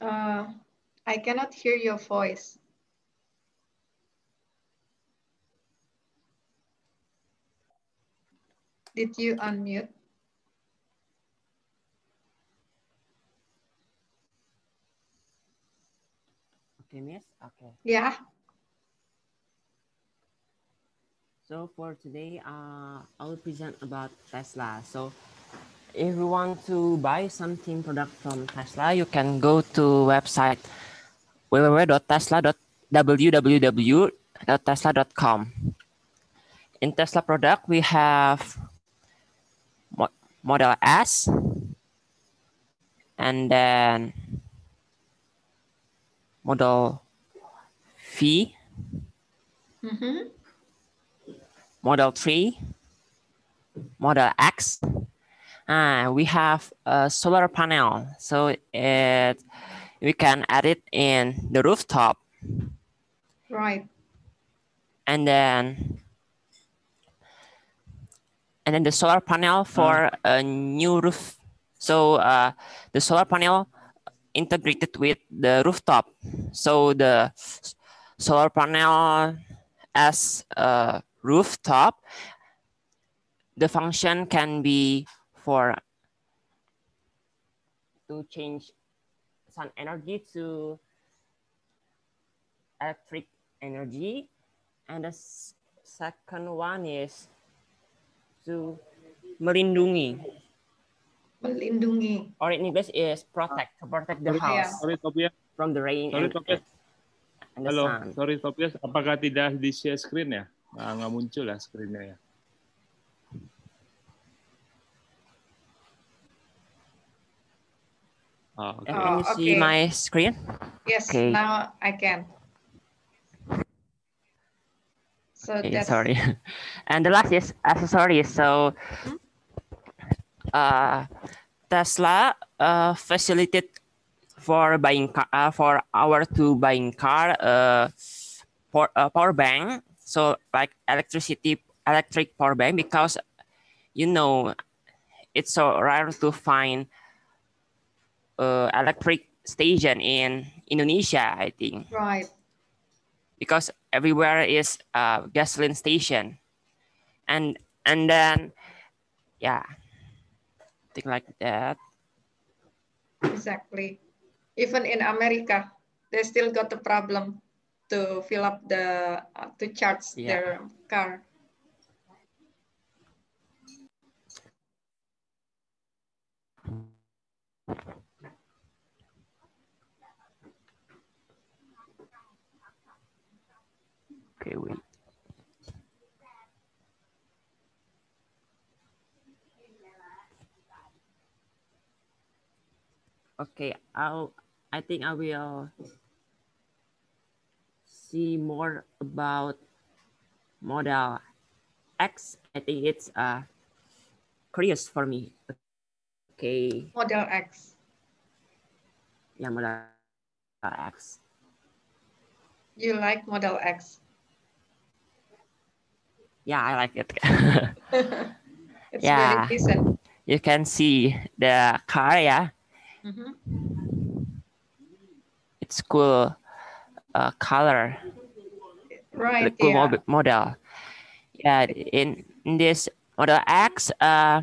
Uh, I cannot hear your voice. Did you unmute? Okay, miss. Okay. Yeah. So for today, uh, I will present about Tesla. So if you want to buy something product from Tesla, you can go to website www.tesla.www.tesla.com. In Tesla product, we have Model S, and then Model V, Mm -hmm. Model 3, Model X. Uh, we have a solar panel, so it we can add it in the rooftop. Right. And then and then the solar panel for a new roof. So uh, the solar panel integrated with the rooftop. So the solar panel as a rooftop, the function can be for to change sun energy to electric energy. And the second one is to melindungi. Melindungi. Or in English is protect, to protect the sorry, house sorry, Tobias. from the rain sorry, and, Tobias. and the Halo, sun. sorry Tobias, apakah tidak di share screen ya? Nah, nggak muncul ya screen-nya ya. Oh, okay. Can you Oh, see okay. my screen? Yes, Okay. now I can. So Okay, that's sorry. And the last is accessories. So uh, Tesla uh, facilitated for buying car, uh, for our to buying car uh, for uh, power bank. So like electricity, electric power bank because you know it's so rare to find uh, electric station in Indonesia. I think right. because everywhere is a gasoline station and and then yeah thing like that Exactly. Even in America, they still got the problem to fill up the uh, to charge Yeah. their car. Okay wait okay i'll i think i will see more about model x. I think it's uh curious for me. Okay. Model X. yeah model x. You like Model X? Yeah i like it it's Yeah. decent. you can see the car yeah Mhm. it's cool uh, color Right. the cool Yeah. model yeah in, in this model x uh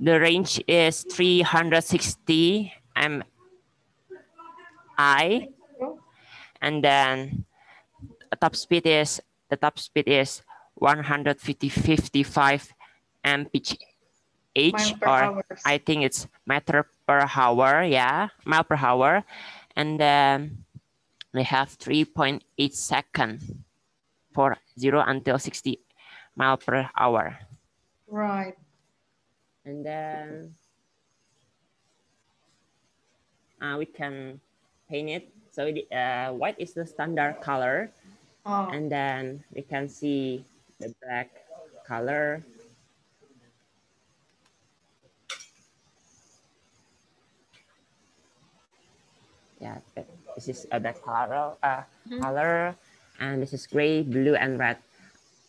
the range is 360 mi and then top speed is the top speed is 150 55 mph or hour. I think it's meter per hour, yeah, mile per hour. And then we have 3.8 second for 0 until 60 mile per hour. Right. And then uh, we can paint it. So it, uh, white is the standard color. Oh, And then we can see the black color. Yeah, this is a black color, uh, Mhm. color, and this is gray, blue, and red.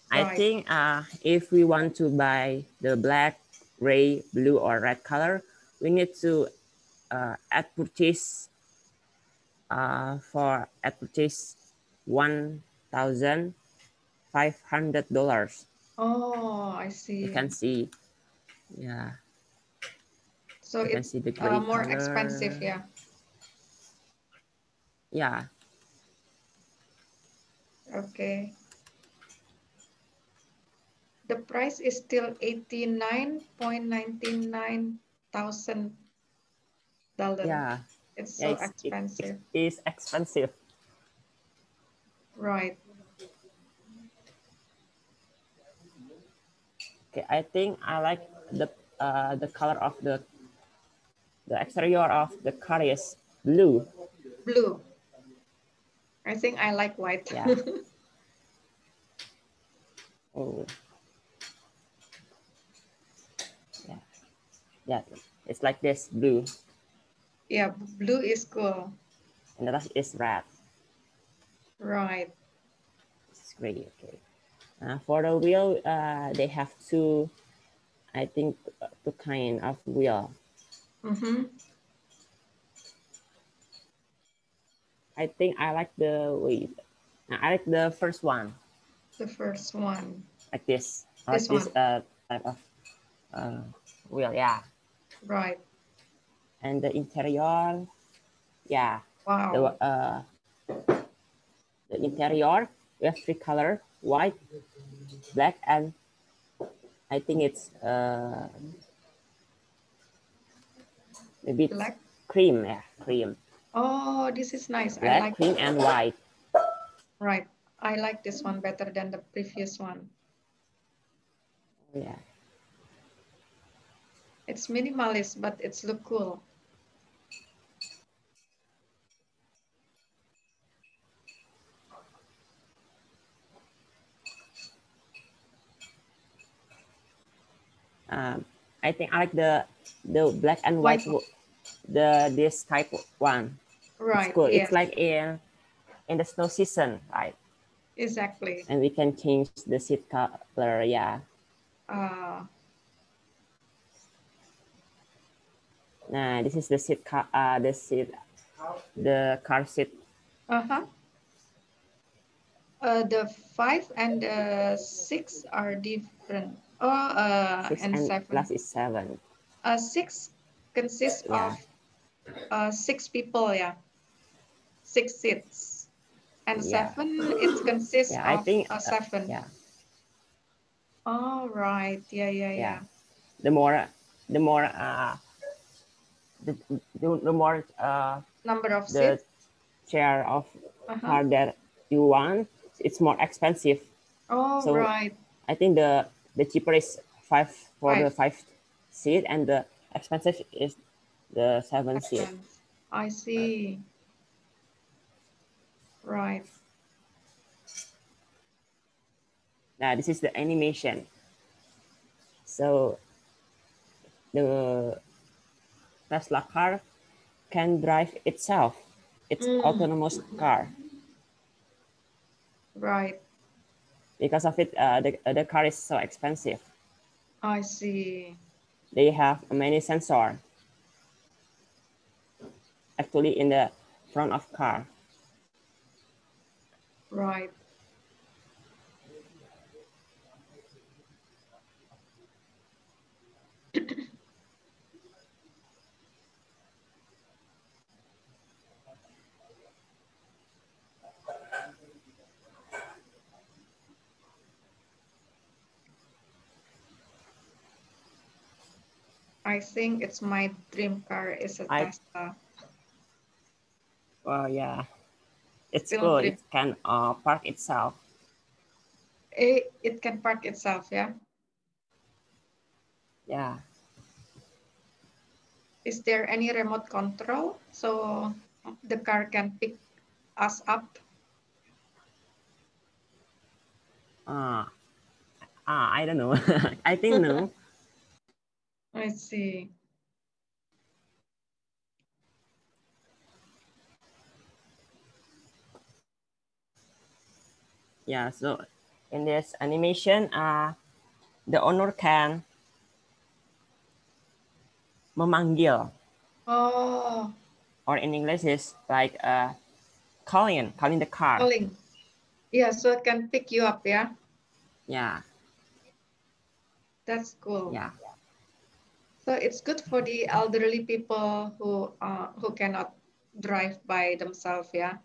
I Right. think uh, if we want to buy the black, gray, blue, or red color, we need to uh, add purchase uh, for one thousand five hundred dollars. Oh, I see. You can see, yeah. so You can it's see the uh, more expensive, yeah. Yeah, Okay. The price is still eighty-nine point ninety-nine thousand dollars. yeah. It's yeah so it's, it- expensive. it is expensive. Right. Okay, I think I like the uh, the color of the the exterior of the car is blue. Blue. I think I like white. Yeah. Oh. Yeah. Yeah. It's like this blue yeah, blue is cool. and the rest is red. Right. It's great. Okay. Uh, for the wheel, uh, they have two, I think, two kind of wheel. Mm-hmm. I think I like the wait. I like the first one, The first one. like this. I This like this uh, type of uh, wheel. Yeah. Right. And the interior, yeah. Wow. The uh, the interior we have three color: white, black, and I think it's uh maybe it's Black. cream. Yeah, cream. Oh, this is nice. I Black, like cream, and white. right. I like this one better than the previous one. Yeah. It's minimalist, but it's look cool. Um, I think I like the the black and white, White. the this type one. Right. It's cool. Yes, It's like in in the snow season, right? exactly. And we can change the seat color. Yeah. Uh, Nah, this is the seat car. Uh, the seat, the car seat. uh-huh. Uh, the five and the six are different. Oh, uh, Six and, and seven. plus is seven. Uh, six consists Yeah. of uh, six people, yeah. Six seats. And Yeah. seven, it consists Yeah, I of think, uh, uh, seven. Yeah. All right. Yeah, yeah, yeah. Yeah. The more, the more, uh, the, the, the more uh, Number of the seats. chair of Uh-huh. car that you want, it's more expensive. Oh, so- right. I think the the cheaper is five for the Five. five seat, and the expensive is the seven seat. I see. Right. Now this is the animation. So the Tesla car can drive itself. It's Mm. autonomous car. Right. Because of it, uh, the, the car is so expensive. I see. They have many sensor. Actually, in the front of car. Right. I think it's my dream car is a I- Tesla. Well, yeah, it's Still good. dream. It can uh, park itself. It, it can park itself, yeah? Yeah. Is there any remote control so the car can pick us up? Uh, uh, I don't know. I think no. I see. yeah. So in this animation, uh, the owner can memanggil. Oh, or in English is like uh, calling, calling the car. Calling. Yeah, so it can pick you up, yeah? Yeah, That's cool. yeah, So it's good for the elderly people who uh, who cannot drive by themselves, yeah?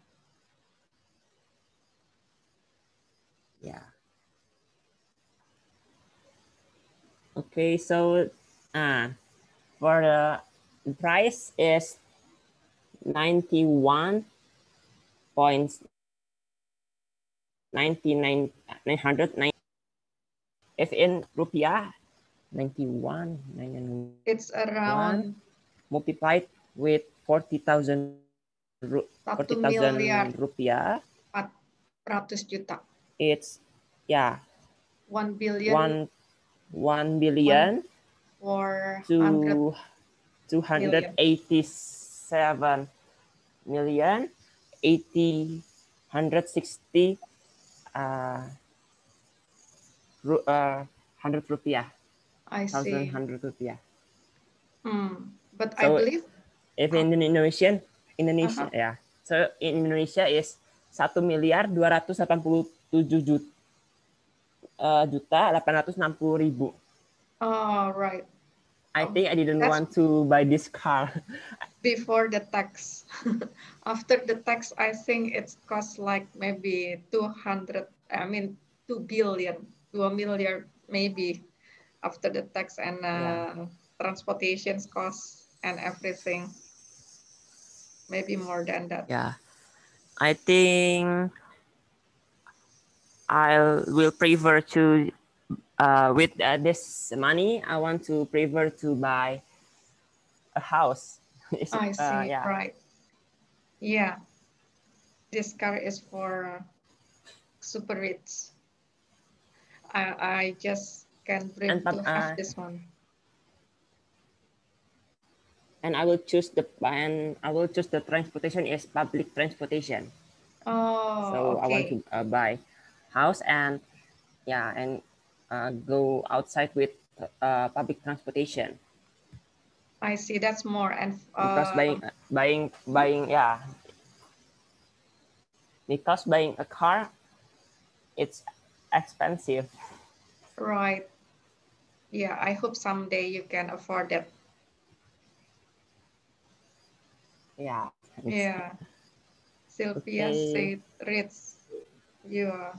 yeah. Okay, so uh, for the price is 91 points 99 909 if in rupiah 91 99 It's around multiplied with 40,000 ru- satu 40,000 miliar. rupiah. 400 juta. it's yeah. 1 billion. One one billion or to 100 287 million 80 160 uh, ru- uh 100 rupiah I see. rupiah Hmm. But I So- believe if in Indonesian Indonesia Uh-huh. ya so in Indonesia is satu miliar dua ratus delapan puluh tujuh juta uh, juta delapan ratus enam puluh ribu oh right I Oh, think I didn't that's- want to buy this car before the tax. After the tax, I think it's cost like maybe 200, I mean, 2 billion, 2 million maybe after the tax and uh, transportation costs and everything. Maybe more than that. Yeah, I think I will prefer to uh, with uh, this money. I want to prefer to buy a house. I see, uh, yeah, right. Yeah. This car is for super rich. I, I just can dream And, to have uh, this one. and I will choose the and I will choose the transportation is public transportation. Oh, so I want to uh, buy house and yeah and uh, go outside with uh, public transportation I see. That's more. And because uh, buying buying buying yeah because buying a car it's expensive right. Yeah, I hope someday you can afford that. yeah Yeah. Sylvia Okay. said, "Rich, you are."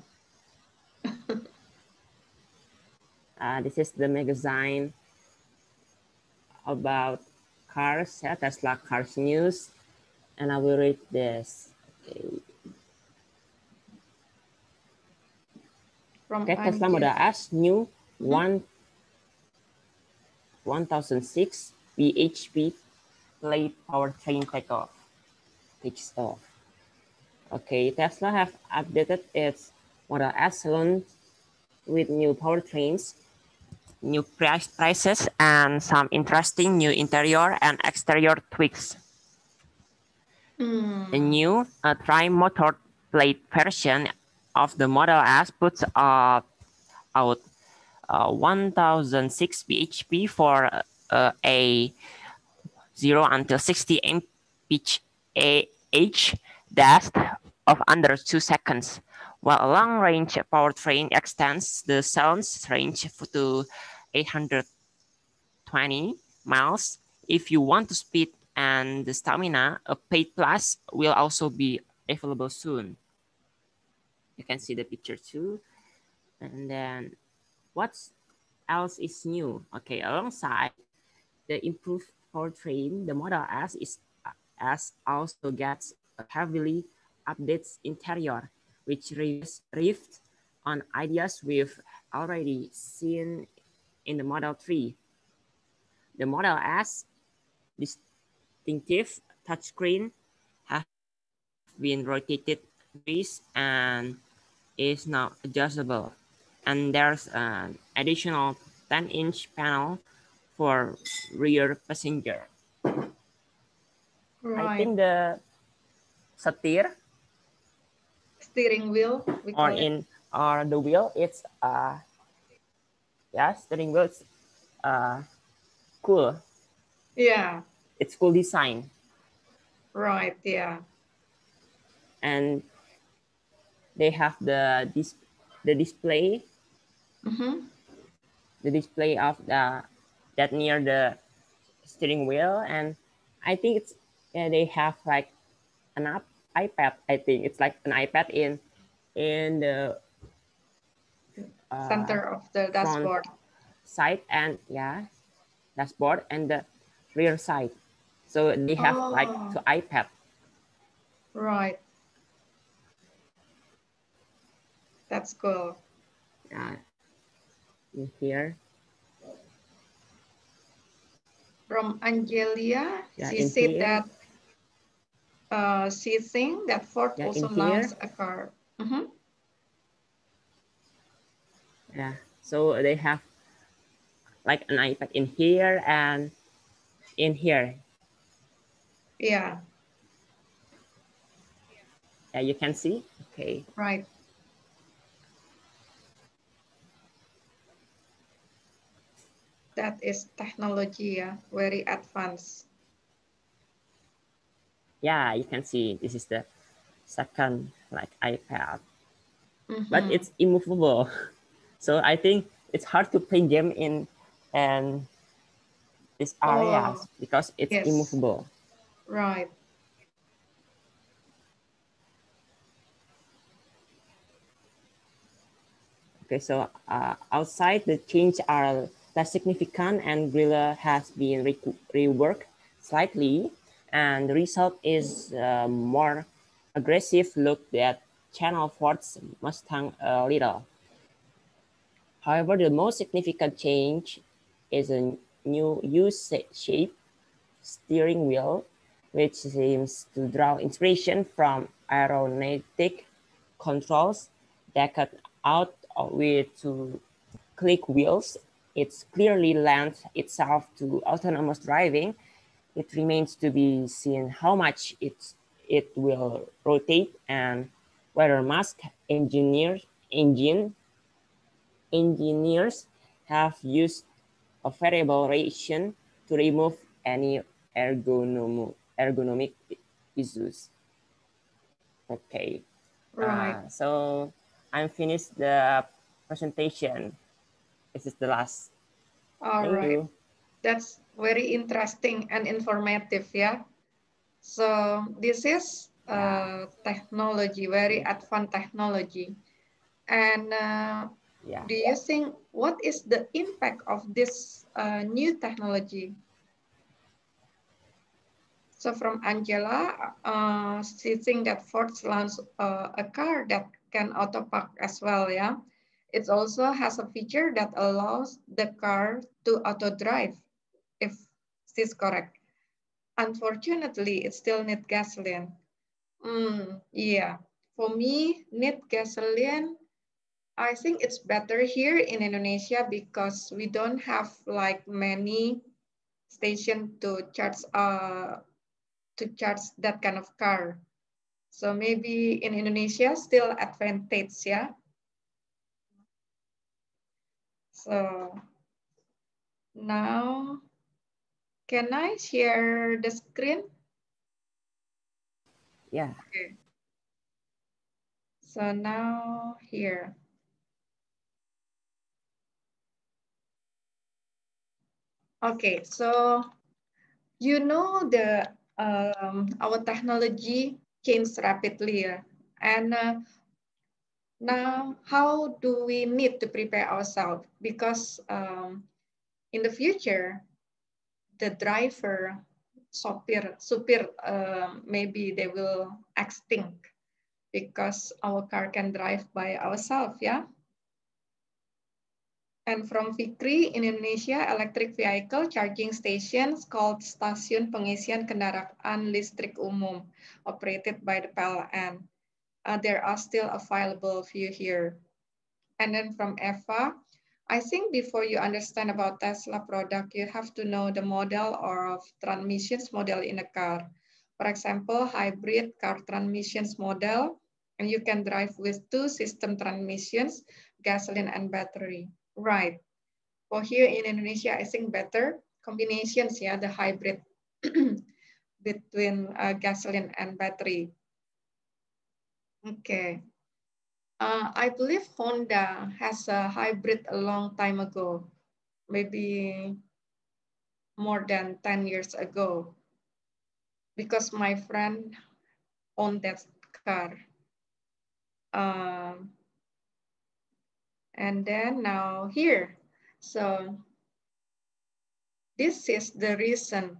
uh, this is the magazine about cars yeah, tesla cars news and i will read this okay From Okay, Tesla. Model S new one 1006 bhp Plaid powertrain takeoff takes off. Okay, Tesla have updated its Model S launch with new powertrains, new price prices, and some interesting new interior and exterior tweaks. Hmm. A new uh, tri-motor Plaid version of the Model S puts uh, out uh, 1006 bhp for uh, a 0 until 60 mph dash of under 2 seconds, while a long-range powertrain extends the sounds range to 820 miles. If you want to speed and the stamina, a Plaid plus will also be available soon. You can see the picture too. And then what else is new? Okay, alongside the improved powertrain, the Model S is S also gets a heavily updates interior, which riffs on ideas we've already seen in the Model 3. The Model S distinctive touchscreen have been rotated this and is now adjustable. And there's an additional 10 inch panel for rear passenger. I Right. think the setir Steering wheel. We or in or the wheel it's uh yeah steering wheel it's uh cool Yeah. it's cool design Right, yeah. And they have the dis the display, Mm-hmm. the display of the that near the steering wheel, and I think it's yeah, they have like an app iPad. I think it's like an iPad in in the uh, Center of the dashboard. side and yeah, dashboard and the rear side. So they have like Oh. two iPad. Right. That's cool. Uh, in here. From Angelia, Yeah, she said here. that uh, she think that Ford Yeah, also launched a car. Mhm. Yeah. So they have like an iPad in here and in here. Yeah, Yeah, you can see. Okay. right. That is technology, yeah, very advanced. Yeah, you can see this is the second like iPad, but Mhm. it's immovable. So I think it's hard to play game in and these areas Oh, because it's yes. immovable. right. Okay, so uh, outside the change are less significant and Grilla has been re reworked slightly and the result is a more aggressive look that channel Ford's Mustang a little. However, the most significant change is a new U-shaped steering wheel, which seems to draw inspiration from aeronautic controls that cut out with two click wheels. It's clearly lent itself to autonomous driving. It remains to be seen how much it, it will rotate and whether Musk engineers, engine, engineers have used a variable ratio to remove any ergonom ergonomic issues. Okay. Right. Uh, so I'm finished the presentation. This is the last. All Thank right. you. That's very interesting and informative, yeah. So this is uh, technology, very advanced technology. And uh, Yeah. do you think what is the impact of this uh, new technology? So from Angela, uh, she think that Ford launched uh, a car that can auto park as well, yeah. It also has a feature that allows the car to auto drive, if this is correct. Unfortunately, it still needs gasoline. Mm, yeah, for me, need gasoline. I think it's better here in Indonesia because we don't have like many station to charge uh to charge that kind of car. So maybe in Indonesia still advantage, yeah. So now, can I share the screen? Yeah. Okay. So now here. Okay, so you know the um, our technology changes rapidly, yeah? and uh, now how do we need to prepare ourselves? Because um, in the future, the driver, supir, supir, uh, maybe they will extinct because our car can drive by ourselves, yeah. And from Fikri in Indonesia, electric vehicle charging stations called Stasiun Pengisian Kendaraan Listrik Umum, operated by the PLN. Uh, there are still available few here. And then from Eva, I think before you understand about Tesla product, you have to know the model or of transmissions model in a car. For example, hybrid car transmissions model, and you can drive with two system transmissions, gasoline and battery. Right. For here in Indonesia, I think better combinations, yeah, the hybrid. between uh, gasoline and battery. Okay. Uh, I believe Honda has a hybrid a long time ago, maybe more than 10 years ago, because my friend owned that car. Um, and then now here. So this is the reason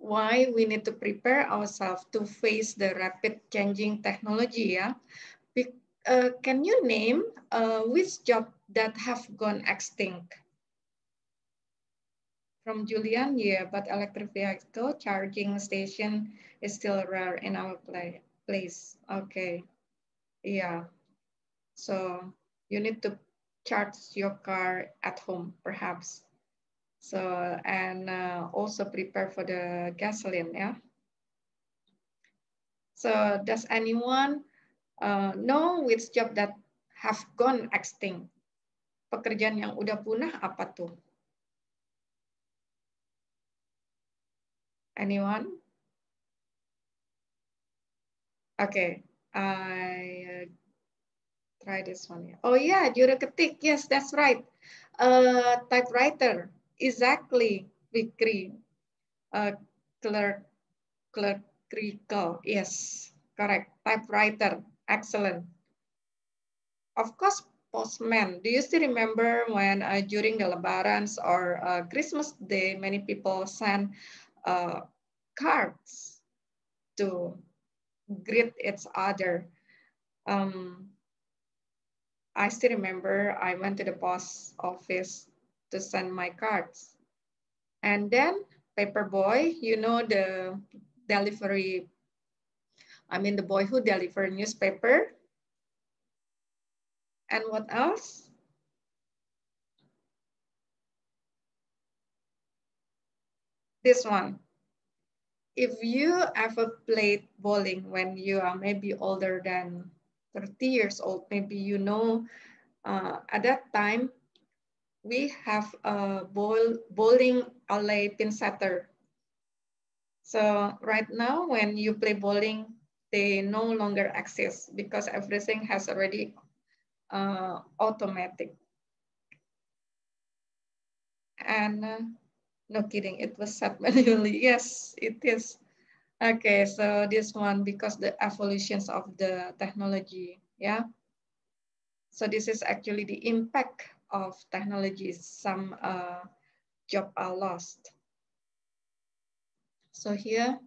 why we need to prepare ourselves to face the rapid changing technology. Yeah? Be uh, can you name uh, which job that have gone extinct? From Julian, yeah, but electric vehicle charging station is still rare in our play, place. Okay, yeah. So you need to charge your car at home, perhaps. So, and uh, also prepare for the gasoline, yeah? So does anyone uh, know which job that have gone extinct? Pekerjaan yang udah punah apa tuh? Anyone? Okay, I uh, try this one. Oh yeah, juru ketik. Yes, that's right. Uh, typewriter. Exactly, Fikri. Uh, clerk, clerical. Yes, correct. Typewriter. Excellent. Of course, postman. Do you still remember when uh, during the Lebarans or uh, Christmas Day, many people send uh, cards to greet each other. Um, I still remember I went to the post office to send my cards. And then paper boy, you know, the delivery, I mean, the boy who deliver newspaper. And what else? This one. If you ever played bowling when you are maybe older than 30 years old, maybe you know uh, at that time, we have a bowl, bowling alley pin setter. So right now, when you play bowling, they no longer exist because everything has already uh, automatic. And uh, no kidding, it was set manually. Yes, it is. Okay, so this one because the evolutions of the technology, yeah. So this is actually the impact of technologies. Some uh, job are lost. So here,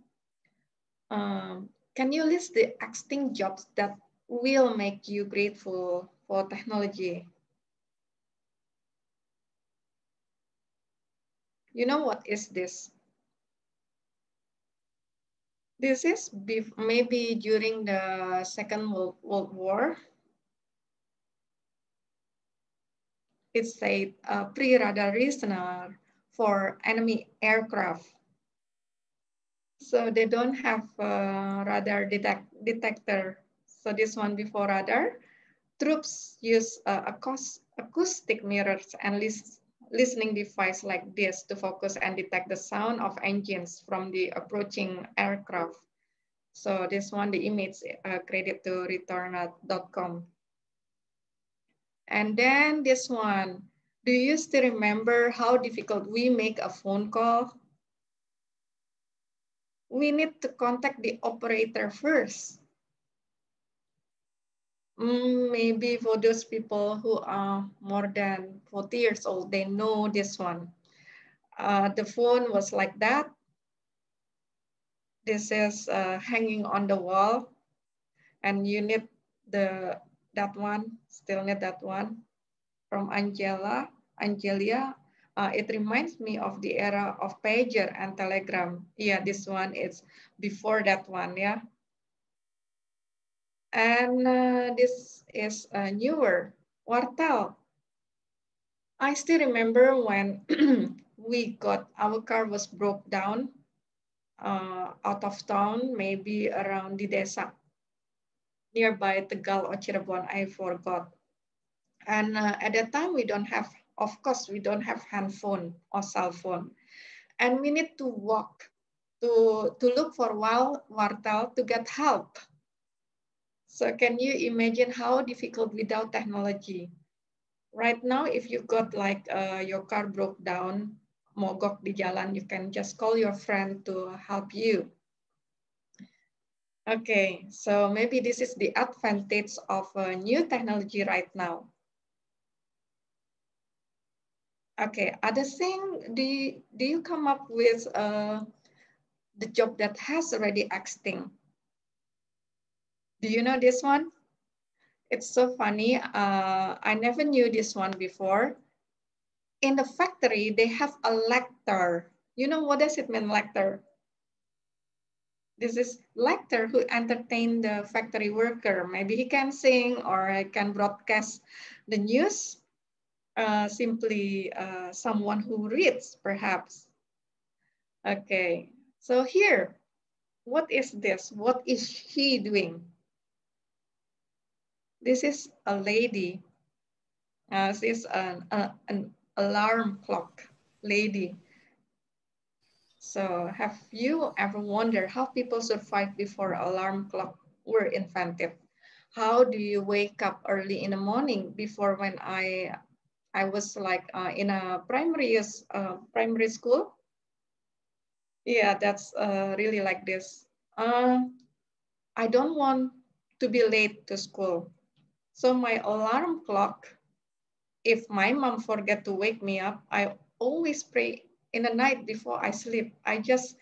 um, can you list the extinct jobs that will make you grateful for technology? You know what is this? This is maybe during the Second World, World War. It said a pre-radar listener for enemy aircraft. So they don't have a radar detect detector. So this one before radar. Troops use uh, acoustic mirrors and list listening device like this to focus and detect the sound of engines from the approaching aircraft. So this one, the image uh, credit to return.com. And then this one, do you still remember how difficult we make a phone call? We need to contact the operator first. Mm, maybe for those people who are more than 40 years old, they know this one. Uh, the phone was like that. This is uh, hanging on the wall and you need the that one, still need that one from Angela, Angelia. Uh, it reminds me of the era of pager and telegram. Yeah, this one is before that one, yeah. And uh, this is a newer, Wartel. I still remember when we got, our car was broke down uh, out of town, maybe around the desa, nearby Tegal or Cirebon, I forgot. And uh, at that time, we don't have, of course, we don't have handphone or cell phone. And we need to walk to, to look for wild wartel to get help. So can you imagine how difficult without technology? Right now, if you got like uh, your car broke down, mogok di jalan, you can just call your friend to help you. Okay, so maybe this is the advantage of a new technology right now. Okay, other thing, do you, do you come up with uh, the job that has already extinct? Do you know this one? It's so funny. Uh, I never knew this one before. In the factory, they have a lector. You know what does it mean, lector? This is lector who entertain the factory worker. Maybe he can sing or he can broadcast the news. Uh, simply uh, someone who reads, perhaps. Okay, so here, what is this? What is he doing? This is a lady. Uh, this is an, an alarm clock lady. So have you ever wondered how people survived before alarm clock were invented? How do you wake up early in the morning before when I I was like uh, in a primary uh, primary school? Yeah, that's uh, really like this. Uh, I don't want to be late to school. So my alarm clock, if my mom forget to wake me up, I always pray in the night before I sleep, I just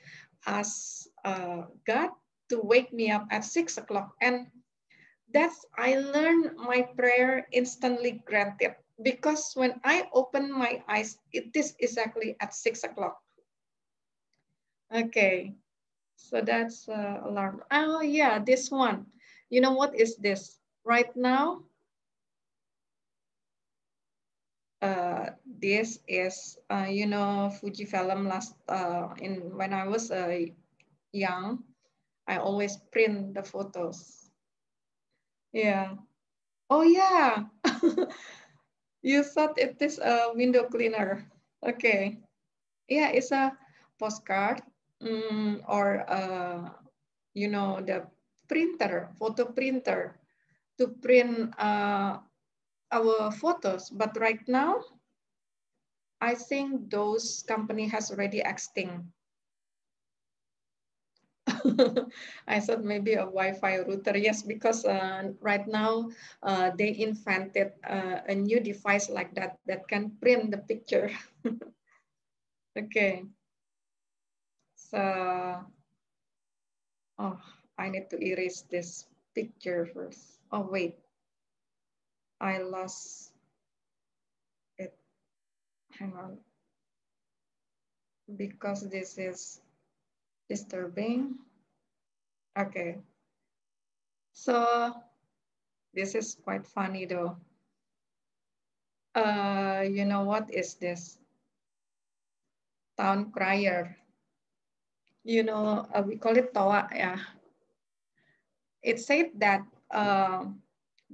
ask uh, God to wake me up at six o'clock. And that's, I learned my prayer instantly granted because when I open my eyes, it is exactly at six o'clock. Okay, so that's uh, alarm. Oh yeah, this one. You know what is this? Right now, uh, this is, uh, you know, Fujifilm last, uh, in when I was uh, young, I always print the photos. Yeah. Oh yeah. you thought it is a window cleaner. Okay. Yeah, it's a postcard um, or, uh, you know, the printer, photo printer to print uh, our photos, but right now, I think those company has already extinct. I thought maybe a Wi-Fi router. Yes, because uh, right now uh, they invented uh, a new device like that that can print the picture. okay. So, oh, I need to erase this picture first. Oh, wait. I lost it. Hang on. Because this is disturbing. Okay. So this is quite funny though. Uh, you know what is this? Town crier. You know, uh, we call it toa, yeah. It said that uh,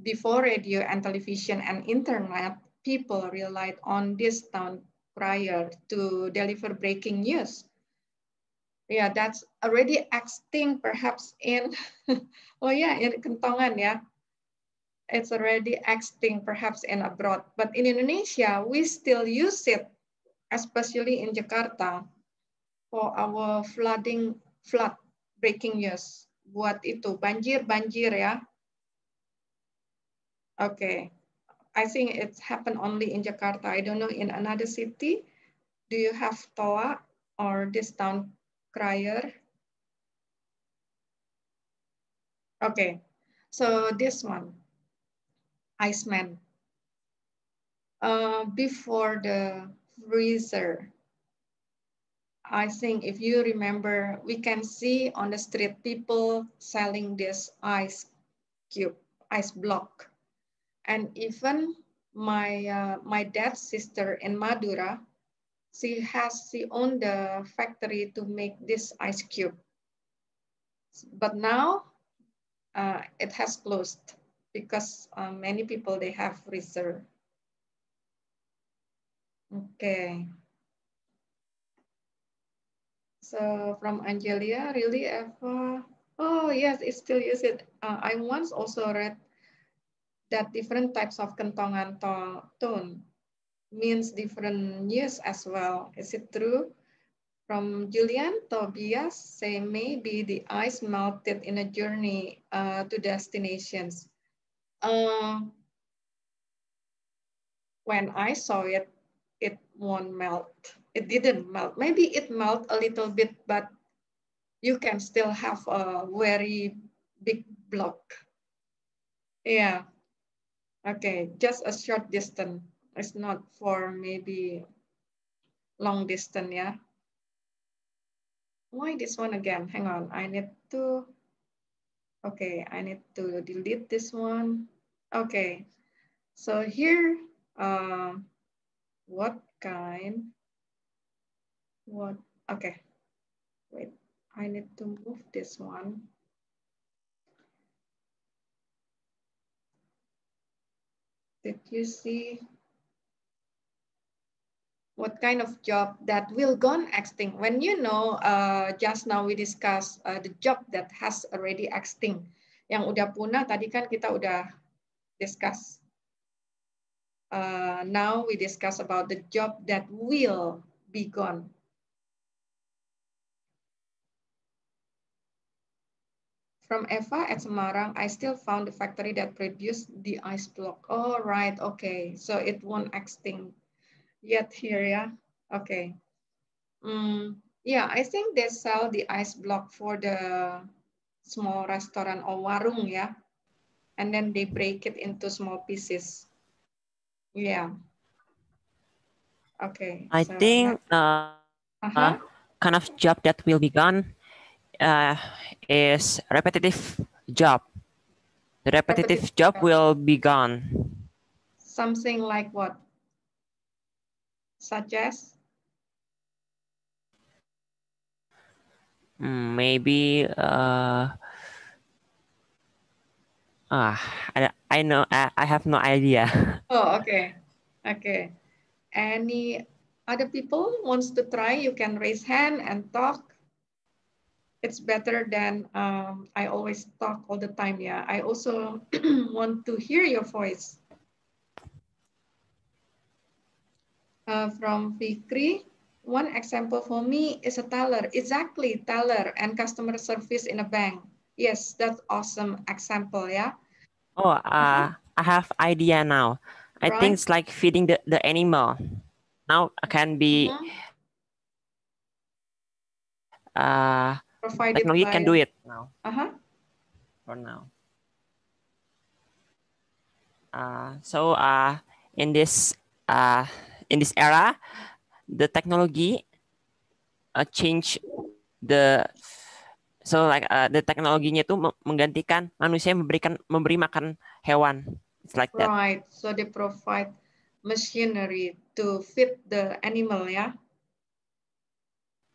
before radio and television and internet, people relied on this town crier to deliver breaking news. Yeah, that's already extinct perhaps in, oh yeah, in Kentongan, yeah. It's already extinct perhaps in abroad. But in Indonesia, we still use it, especially in Jakarta, for our flooding, flood breaking news. Buat itu, banjir-banjir ya, Okay. I think it's happened only in Jakarta. I don't know in another city. Do you have TOA or this town crier? Okay, so this one, Iceman. Uh, before the freezer, I think if you remember, we can see on the street people selling this ice cube, ice block. And even my, uh, my dad's sister in Madura, she has, she owned the factory to make this ice cube. But now uh, it has closed because uh, many people, they have reserve. Okay. So from Angelia, really, Eva? Oh, yes, it still use it. Uh, I once also read that different types of kentongan to tone means different use as well. Is it true? From Julian Tobias, say maybe the ice melted in a journey uh, to destinations. Uh, when I saw it, it won't melt. It didn't melt. Maybe it melt a little bit, but you can still have a very big block. Yeah. Okay, just a short distance. It's not for maybe long distance, yeah. Why this one again? Hang on, I need to, okay, I need to delete this one. Okay, so here, uh, what kind, what, okay, wait, I need to move this one. Did you see what kind of job that will gone extinct? When you know, uh, just now we discuss uh, the job that has already extinct. Yang udah punah tadi kan kita udah discuss. Uh, now we discuss about the job that will be gone. From Eva at Semarang, I still found the factory that produced the ice block. Oh, right, okay. So it won't extinct yet here, yeah? Okay. Mm, yeah, I think they sell the ice block for the small restaurant or warung, yeah? And then they break it into small pieces. Yeah. Okay. I so think uh, uh -huh. uh, kind of job that will be gone uh, is repetitive job. The repetitive, repetitive job, will be gone. Something like what? Such as? Hmm, maybe uh, ah, I, I know I, I have no idea. Oh, okay. Okay. Any other people wants to try? You can raise hand and talk it's better than um, I always talk all the time. Yeah, I also want to hear your voice. Uh, from Fikri, one example for me is a teller. Exactly, teller and customer service in a bank. Yes, that's awesome example. Yeah. Oh, uh, uh-huh. I have idea now. I right. think it's like feeding the, the animal. Now I can be. Uh -huh. uh, provided technology by... can do it now. Uh-huh. For now. Uh, so uh, in this uh, in this era, the technology uh, change the so like uh, the teknologinya itu menggantikan manusia memberikan memberi makan hewan. It's like that. Right. So they provide machinery to feed the animal, yeah.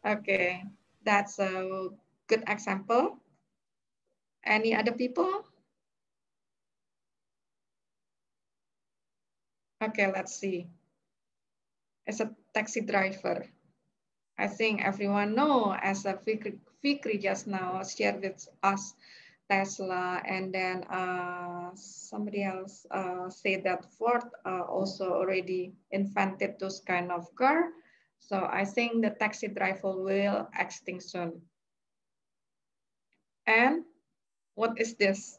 Okay, that's a good example. Any other people? Okay, let's see. As a taxi driver, I think everyone know as a Fikri, just now shared with us Tesla and then uh, somebody else uh, said that Ford uh, also already invented those kind of car. So I think the taxi driver will extinct soon. And what is this?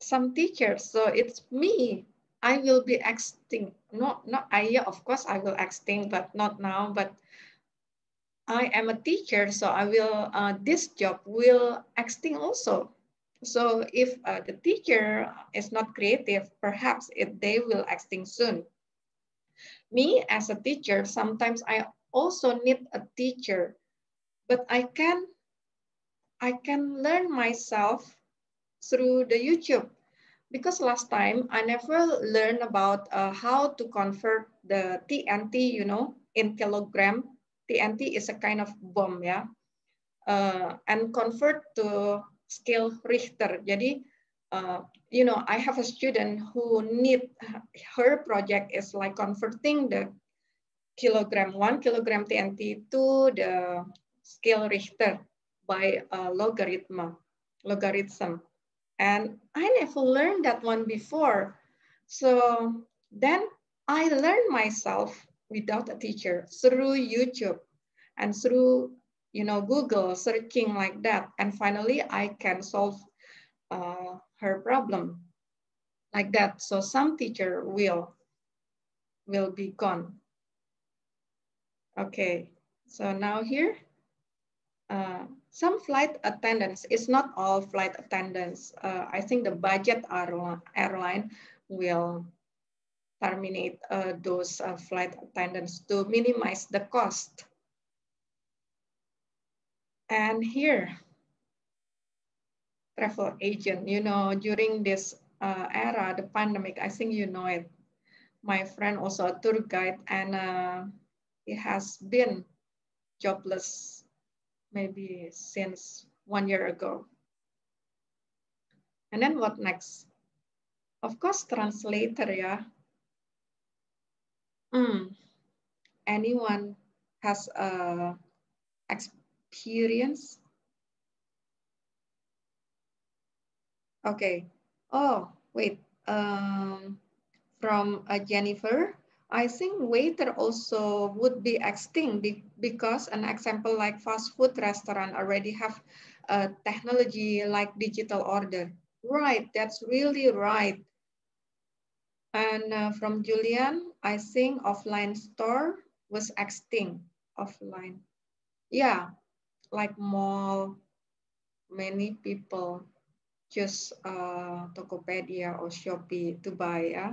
Some teachers, so it's me. I will be extinct. Not, not I, yeah, of course I will extinct, but not now, but I am a teacher, so I will, uh, this job will extinct also. So if uh, the teacher is not creative, perhaps it, they will extinct soon. Me as a teacher, sometimes I also need a teacher, but I can I can learn myself through the YouTube because last time I never learned about uh, how to convert the TNT, you know, in kilogram. TNT is a kind of bomb, yeah, uh, and convert to scale Richter. Jadi, uh, you know, I have a student who need her project is like converting the kilogram, one kilogram TNT to the scale Richter by a logarithm, logarithm. And I never learned that one before. So then I learned myself without a teacher through YouTube and through you know Google searching like that. And finally, I can solve uh, her problem like that. So some teacher will will be gone. Okay, so now here, uh, some flight attendants, it's not all flight attendants. Uh, I think the budget airline will terminate uh, those uh, flight attendants to minimize the cost. And here, travel agent, you know, during this uh, era, the pandemic, I think you know it. My friend also a tour guide and uh, he has been jobless maybe since one year ago. And then what next? Of course, translator, yeah. Mm. Anyone has a experience? Okay. Oh, wait. Um, from uh, Jennifer. I think waiter also would be extinct because an example like fast food restaurant already have a technology like digital order. Right, that's really right. And uh, from Julian, I think offline store was extinct, offline. Yeah, like mall, many people just uh, Tokopedia or Shopee to buy, yeah?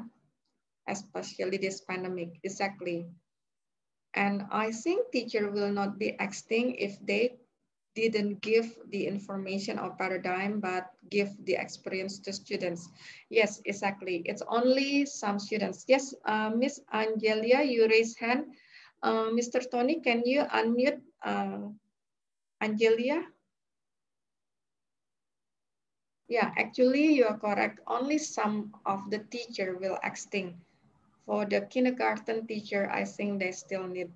especially this pandemic, exactly. And I think teacher will not be extinct if they didn't give the information or paradigm, but give the experience to students. Yes, exactly. It's only some students. Yes, uh, Miss Angelia, you raise hand. Uh, Mr. Tony, can you unmute uh, Angelia? Yeah, actually you are correct. Only some of the teacher will extinct for the kindergarten teacher, I think they still need,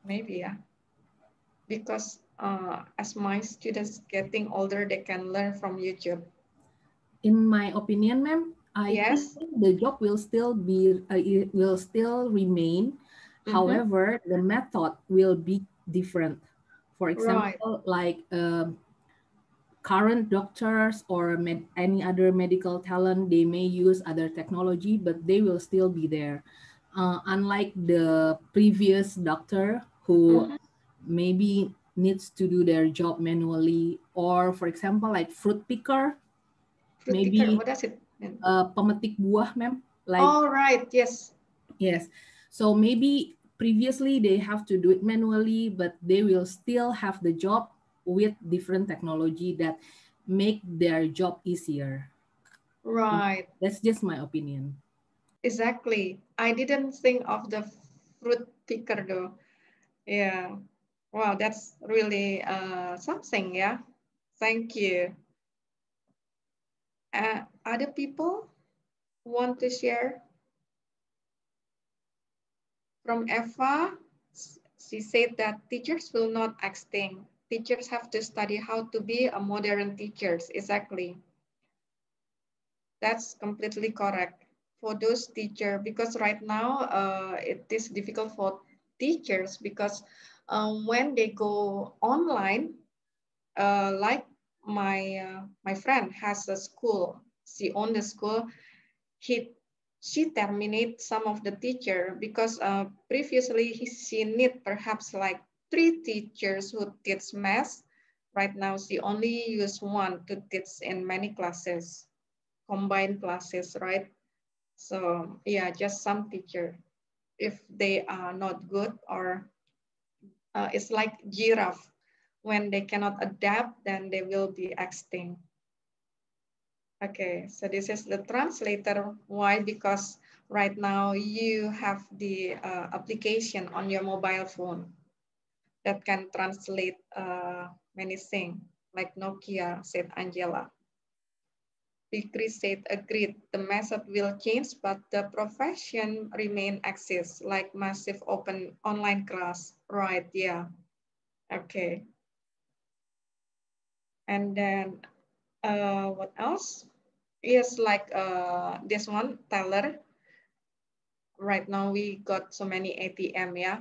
maybe, yeah. Because uh, as my students getting older, they can learn from YouTube. In my opinion, ma'am, I yes. think the job will still be, uh, it will still remain. Mm -hmm. However, the method will be different. For example, right. like um, current doctors or med any other medical talent, they may use other technology, but they will still be there. Uh, unlike the previous doctor who mm -hmm. maybe needs to do their job manually, or for example, like fruit picker, fruit maybe picker, what does it mean? Uh, pemetik buah, ma'am. Like, oh, right, yes. Yes. So maybe previously they have to do it manually, but they will still have the job with different technology that make their job easier. Right. That's just my opinion. Exactly. I didn't think of the fruit picker though. Yeah. Wow, that's really uh, something, yeah. Thank you. Uh, other people want to share? From Eva, she said that teachers will not extinct teachers have to study how to be a modern teachers, exactly. That's completely correct for those teacher because right now uh, it is difficult for teachers because um, when they go online, uh, like my uh, my friend has a school, she owned the school, he she terminate some of the teacher because uh, previously he, she need perhaps like three teachers who teach math. Right now, she only use one to teach in many classes, combined classes, right? So yeah, just some teacher. If they are not good or uh, it's like giraffe. When they cannot adapt, then they will be extinct. Okay, so this is the translator. Why? Because right now you have the uh, application on your mobile phone that can translate uh, many things, like Nokia, said Angela. Fikri said agreed. The method will change, but the profession remain exists like massive open online class. Right, yeah. Okay. And then uh, what else? Yes, like uh, this one, teller. Right now we got so many ATM, yeah.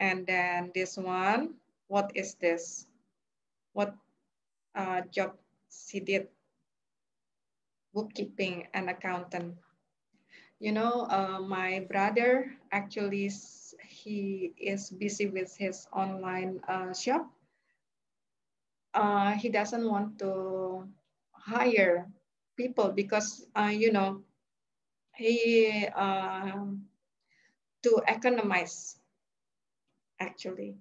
And then this one, what is this? What uh, job she did? Bookkeeping and accountant. You know, uh, my brother actually, he is busy with his online uh, shop. Uh, he doesn't want to hire people because, uh, you know, he, uh, to economize actually.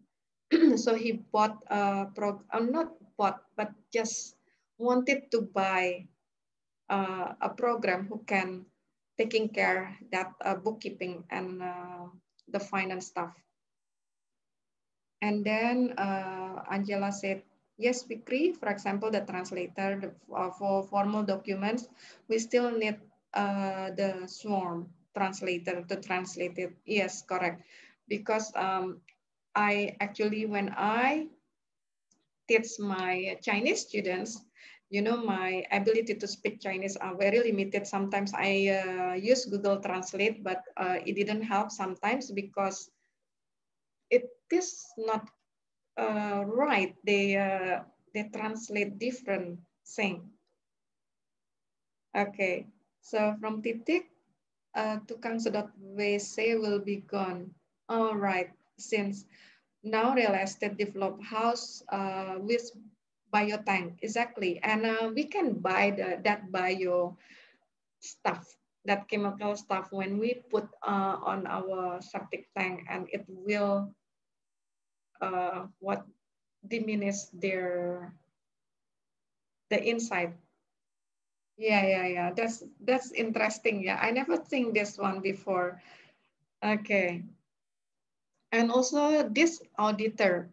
so he bought a pro, uh, not bought, but just wanted to buy uh, a program who can taking care that uh, bookkeeping and uh, the finance stuff. And then uh, Angela said, yes, Fikri, for example, the translator the, uh, for formal documents, we still need the sworn translator to translate it. Yes, correct. Because um, I actually, when I teach my Chinese students, you know, my ability to speak Chinese are very limited. Sometimes I uh, use Google Translate, but uh, it didn't help sometimes because it is not uh, right. They, uh, they translate different thing. Okay, so from titik, uh, tukang sedot WC will be gone. All right, since now real estate develop house uh, with biotank exactly. And uh, we can buy the, that bio stuff that chemical stuff when we put uh, on our septic tank and it will uh, what diminish their the inside. Yeah yeah yeah. That's that's interesting. Yeah i never think this one before. Okay and also this auditor.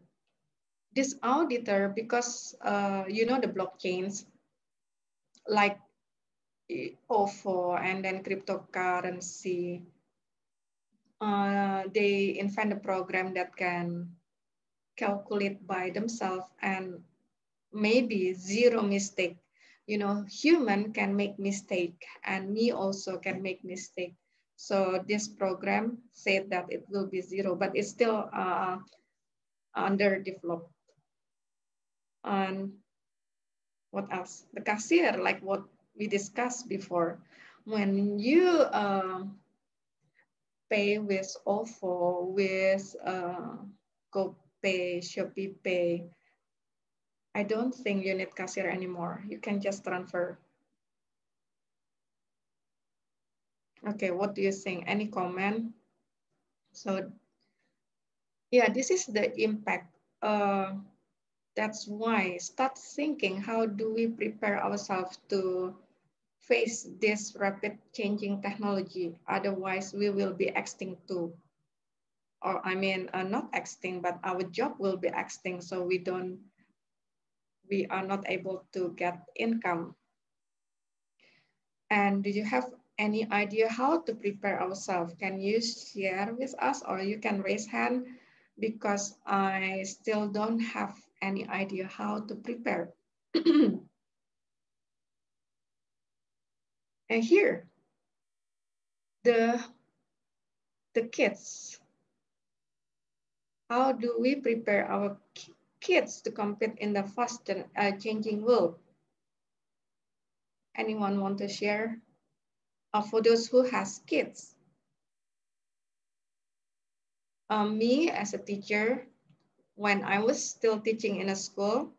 This auditor, because uh, you know the blockchains, like OVO and then cryptocurrency, uh, they invent a program that can calculate by themselves and maybe zero mistake. You know, human can make mistake and me also can make mistake. So this program said that it will be zero, but it's still uh, underdeveloped. And what else? The cashier, like what we discussed before, when you uh, pay with OVO, with uh, GoPay, Shopee Pay, I don't think you need cashier anymore. You can just transfer Okay, what do you think? Any comment? So yeah, this is the impact. Uh, that's why start thinking, how do we prepare ourselves to face this rapid changing technology? Otherwise, we will be extinct too. Or I mean, uh, not extinct, but our job will be extinct. So we don't, we are not able to get income. And do you have any idea how to prepare ourselves? Can you share with us or you can raise hand because I still don't have any idea how to prepare. and here, the, the kids. How do we prepare our kids to compete in the fast uh, changing world? Anyone want to share? Uh, for those who has kids. Um, me as a teacher, when I was still teaching in a school,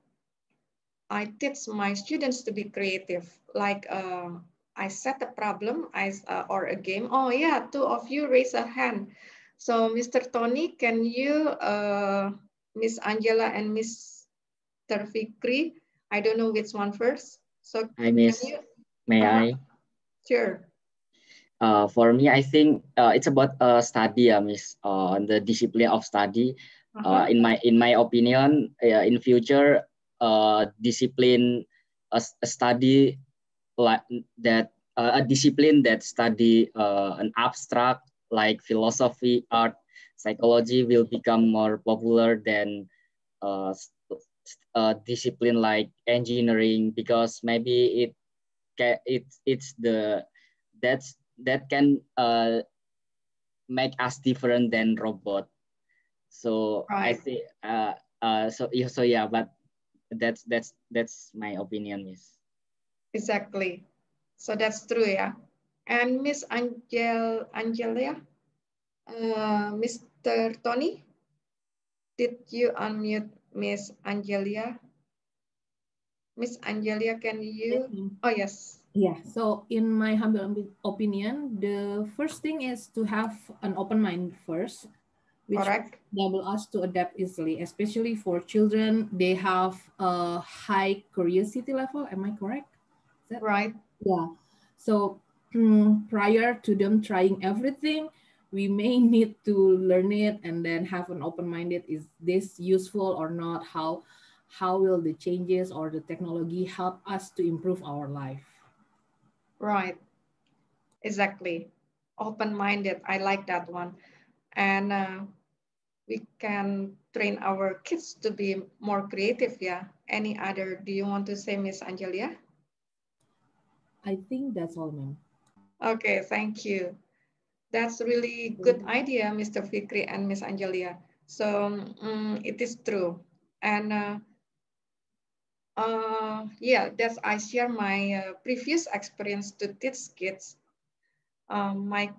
I teach my students to be creative. Like uh, I set a problem I, uh, or a game. Oh yeah, two of you raise a hand. So Mr. Tony, can you, uh, Miss Angela and Mr. Fikri, I don't know which one first. So I miss, you, may uh, I? Sure. Uh, for me, I think uh, it's about uh, study, uh, Miss, uh, on the discipline of study. Uh, -huh. in my in my opinion, uh, in future, uh, discipline a, a study like that uh, a discipline that study uh, an abstract like philosophy, art, psychology will become more popular than uh, a discipline like engineering because maybe it it it's the that's that can uh, make us different than robot. So right. I think uh, uh, so so yeah, but that's that's that's my opinion, Miss. Exactly. So that's true, yeah. And Miss Angel Angelia, uh, Mr. Tony, did you unmute Miss Angelia? Miss Angelia, can you? Oh yes. Yeah, so in my humble opinion, the first thing is to have an open mind first, which Correct. enable us to adapt easily, especially for children. They have a high curiosity level. Am I correct? That right? Yeah. So um, prior to them trying everything, we may need to learn it and then have an open-minded. Is this useful or not? How how will the changes or the technology help us to improve our life? Right. Exactly. Open-minded. I like that one. And uh, we can train our kids to be more creative. Yeah. Any other, do you want to say, Miss Angelia? I think that's all, ma'am. Okay, thank you. That's really good idea, Mr. Fikri and Miss Angelia. So um, it is true. And uh, uh, yeah, that's I share my uh, previous experience to teach kids. Um, my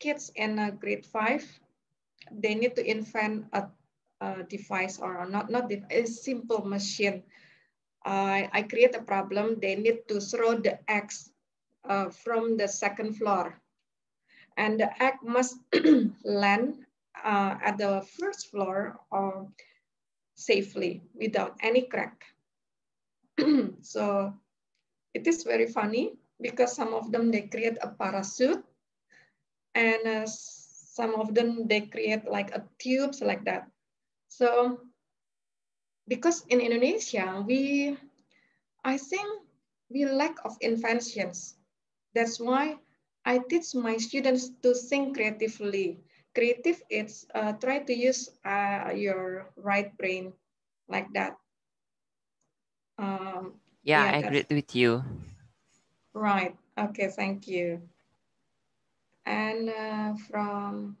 kids in uh, grade five, they need to invent a, a device or not not a simple machine. I create a problem. They need to throw the eggs uh, from the second floor, and the egg must land uh, at the first floor or safely without any crack. so it is very funny because some of them they create a parachute and uh, some of them they create like a tubes like that. So because in Indonesia, we, I think we lack of inventions. That's why I teach my students to think creatively. Creative it's uh, try to use uh, your right brain like that. Um, yeah, yeah, I agree with you. Right. Okay, thank you. And uh, from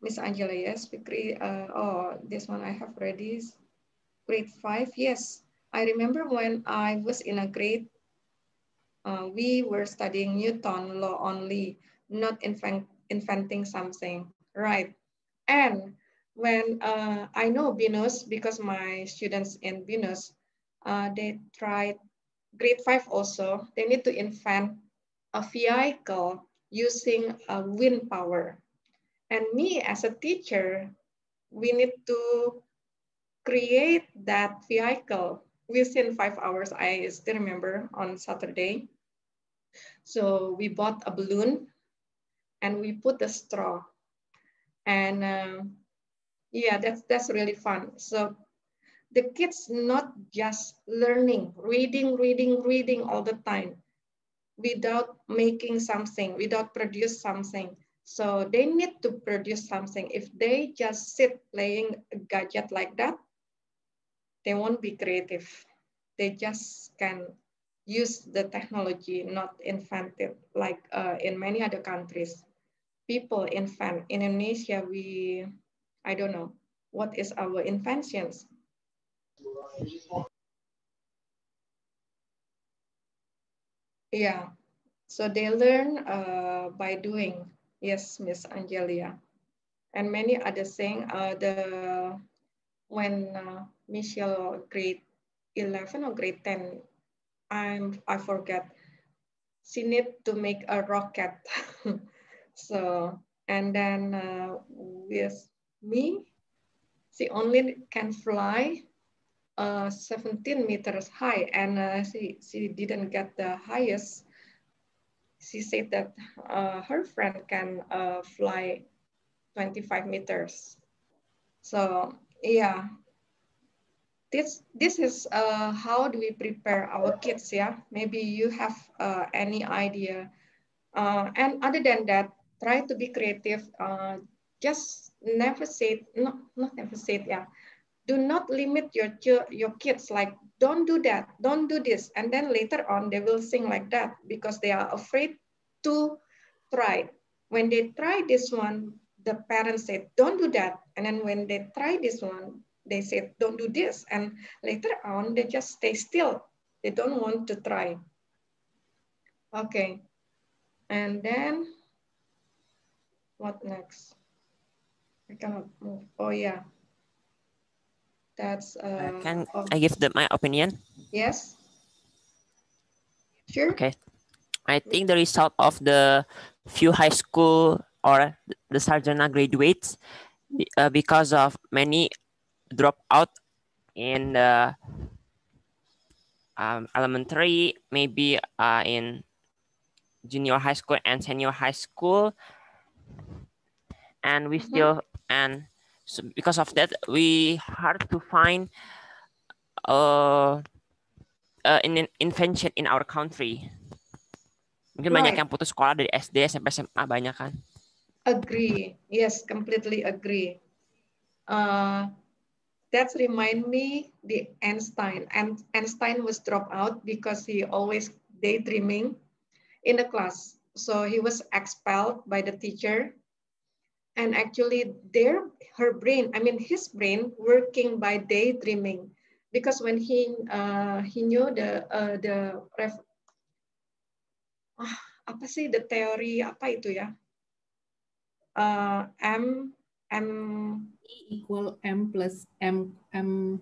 Miss Angela, yes, uh, oh, this one I have ready. Grade five, yes. I remember when I was in a grade, uh, we were studying Newton law only, not invent, inventing something, right? And when uh, I know BINUS, because my students in BINUS, uh, they tried grade five also, they need to invent a vehicle using a wind power. And me as a teacher, we need to create that vehicle within five hours. I still remember on Saturday. So we bought a balloon and we put the straw. And uh, yeah, that's, that's really fun. So the kids not just learning, reading, reading, reading all the time without making something, without produce something. So they need to produce something. If they just sit playing a gadget like that, they won't be creative. They just can use the technology, not invent it like uh, in many other countries. People invent. In Indonesia, we, I don't know, what is our inventions? Yeah, so they learn uh, by doing. Yes, Miss Angelia. And many other things. Uh, the when uh, Michelle grade 11 or grade 10, I'm I forget. She need to make a rocket. so and then uh, with me, she only can fly uh, 17 meters high and uh, she, she didn't get the highest. She said that uh, her friend can uh, fly 25 meters. So yeah, this this is uh, how do we prepare our kids yeah? Maybe you have uh, any idea. And other than that try to be creative. Just never say not not never say yeah do not limit your your kids like don't do that don't do this and then later on they will sing like that because they are afraid to try when they try this one the parents said don't do that and then when they try this one they say, don't do this. And later on, they just stay still. They don't want to try. Okay. And then what next? I cannot move. Oh, yeah. That's. Uh, Can. I give them my opinion? Yes. Sure. Okay. I think the result of the few high school or the Sarjana graduates uh, because of many drop out in the um, elementary, maybe uh, in junior high school and senior high school. And we mm -hmm. still, and so because of that, we hard to find uh, uh, an invention in our country. Mungkin right. banyak yang putus sekolah dari SD sampai SMA banyak kan? Agree. Yes, completely agree. Uh, that's remind me the Einstein. And Einstein was dropped out because he always daydreaming in the class. So he was expelled by the teacher. And actually their, her brain, I mean his brain working by daydreaming because when he uh, he knew the uh, the ref, ah, apa sih the theory apa itu ya uh, M M E equal M plus M M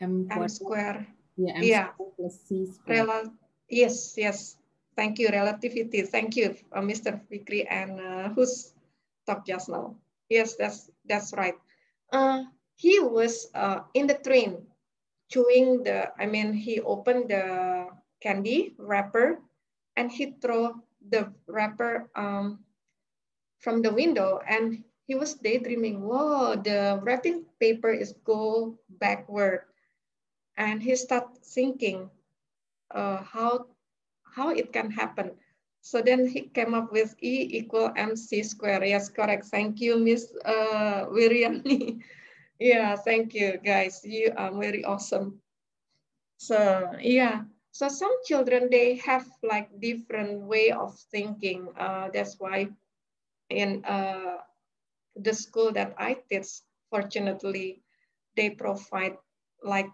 M, M square. Yeah, M yeah. square plus C square. Rel yes, yes. Thank you, relativity. Thank you, uh, Mr. Fikri and uh, who's talked just now. Yes, that's that's right. Uh, he was uh, in the train chewing the, I mean, he opened the candy wrapper and he threw the wrapper um, from the window and he was daydreaming, whoa, the wrapping paper is go backward. And he started thinking uh, how, how it can happen. So then he came up with E equal MC square. Yes, correct. Thank you, Miss uh, yeah, thank you, guys. You are very awesome. So yeah, so some children, they have like different way of thinking. Uh, that's why in uh, the school that I teach, fortunately, they provide like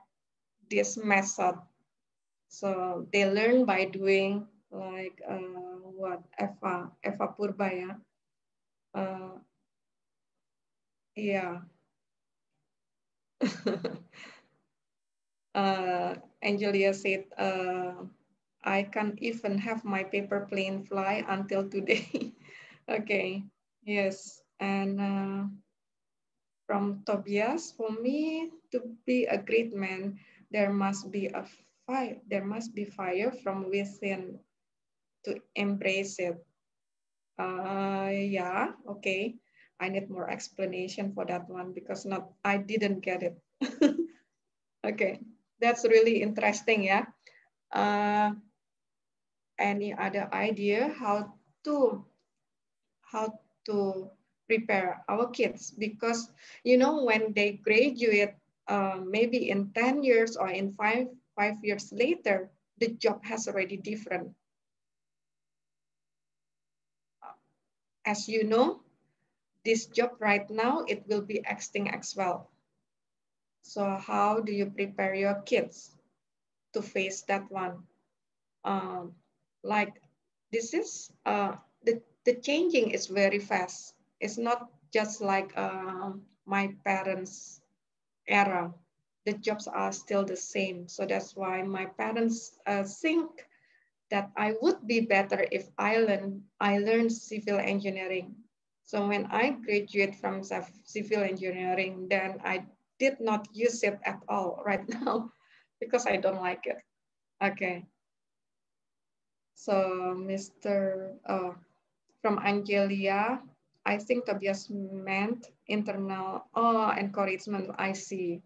this method. So they learn by doing like uh, what Eva Eva Purbaya. Uh, yeah. uh, Angelia said, uh, I can't even have my paper plane fly until today. okay, yes. And uh, from Tobias, for me to be a great man, there must be a fire. There must be fire from within to embrace it. Uh, yeah, okay. I need more explanation for that one because not I didn't get it. okay, that's really interesting, yeah. Uh, any other idea how to how to prepare our kids because you know when they graduate uh, maybe in 10 years or in five five years later the job has already different as you know this job right now it will be extinct as well so how do you prepare your kids to face that one um, like this is uh, the, the changing is very fast it's not just like uh, my parents' era. The jobs are still the same. So that's why my parents uh, think that I would be better if I learn I learned civil engineering. So when I graduate from civil engineering, then I did not use it at all right now because I don't like it. Okay. So Mr. Uh, from Angelia, I think Tobias meant internal oh, encouragement. I see.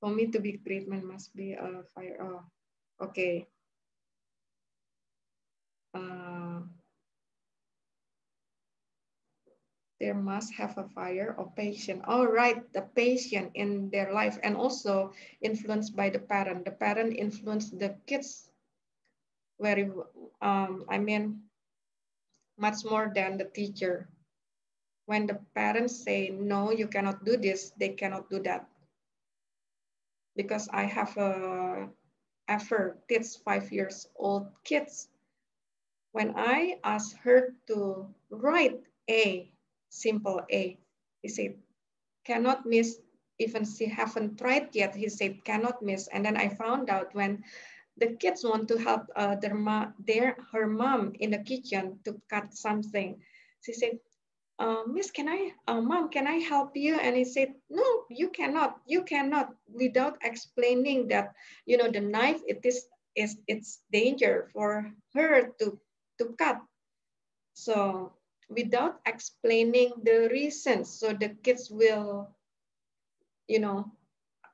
For me to be treatment must be a fire. Oh, okay. Uh, there must have a fire or patient. All right, the patient in their life and also influenced by the parent. The parent influenced the kids very, um, I mean, much more than the teacher. When the parents say, no, you cannot do this, they cannot do that. Because I have a ever teach five years old kids. When I asked her to write A, simple A, he said, cannot miss, even she haven't tried yet, he said, cannot miss. And then I found out when the kids want to help uh, their, ma their her mom in the kitchen to cut something. She said, uh, Miss, can I, uh, mom, can I help you? And he said, no, you cannot, you cannot, without explaining that, you know, the knife, it is, is it's danger for her to, to cut. So without explaining the reasons, so the kids will, you know,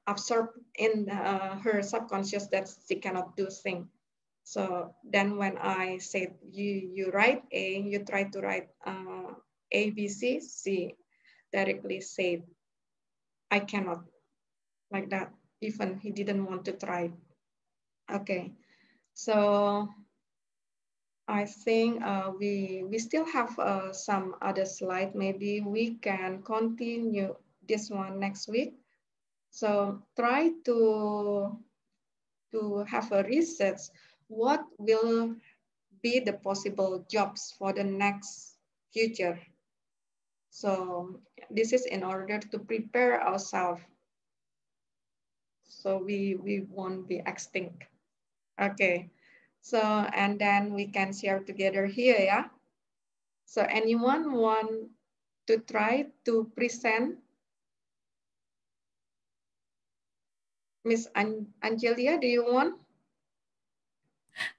absorb in uh, her subconscious that she cannot do things. So then when I said you, you write A, you try to write uh, A, B, C, she directly said, I cannot, like that, even he didn't want to try. Okay, so I think uh, we, we still have uh, some other slide. Maybe we can continue this one next week. So try to, to have a research what will be the possible jobs for the next future. So this is in order to prepare ourselves so we, we won't be extinct. Okay, so and then we can share together here, yeah? So anyone want to try to present Miss An Angelia, do you want?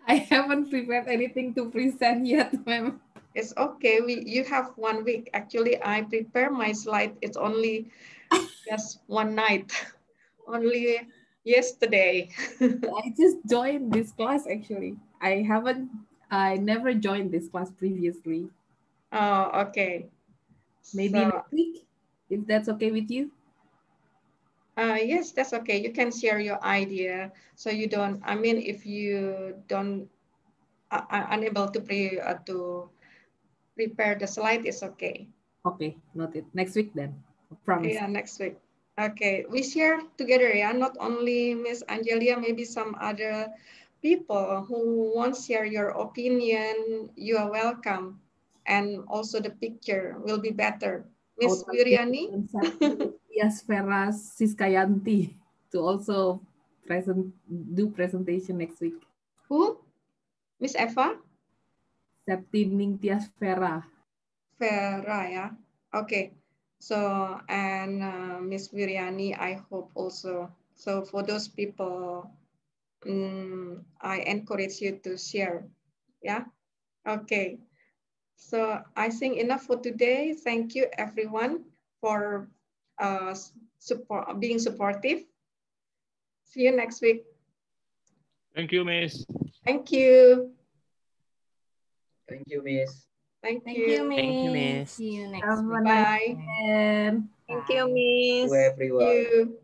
I haven't prepared anything to present yet, ma'am. It's okay. We you have one week. Actually, I prepare my slide. It's only just one night. only yesterday. I just joined this class actually. I haven't I never joined this class previously. Oh, okay. Maybe so, next week, if that's okay with you. Uh, yes, that's okay. You can share your idea. So you don't, I mean, if you don't, uh, are unable to, pre, uh, to prepare the slide, it's okay. Okay, noted. Next week then, promise. Yeah, next week. Okay, we share together, yeah, not only Miss Angelia, maybe some other people who want to share your opinion, you are welcome. And also the picture will be better. Miss oh, Wiriani? Yes, Vera Siskayanti to also present do presentation next week. Who? Miss Eva? Septining Tias Vera. Vera, yeah. Okay. So, and uh, Miss Wiriani, I hope also. So for those people, um, I encourage you to share. Yeah. Okay. So I think enough for today. Thank you everyone for uh, support, being supportive. See you next week. Thank you, Miss. Thank you. Thank you, Miss. Thank, Thank you. Miss. Thank you, Miss. See you next week. Bye. Bye. Thank you, Miss. To everyone. Thank you.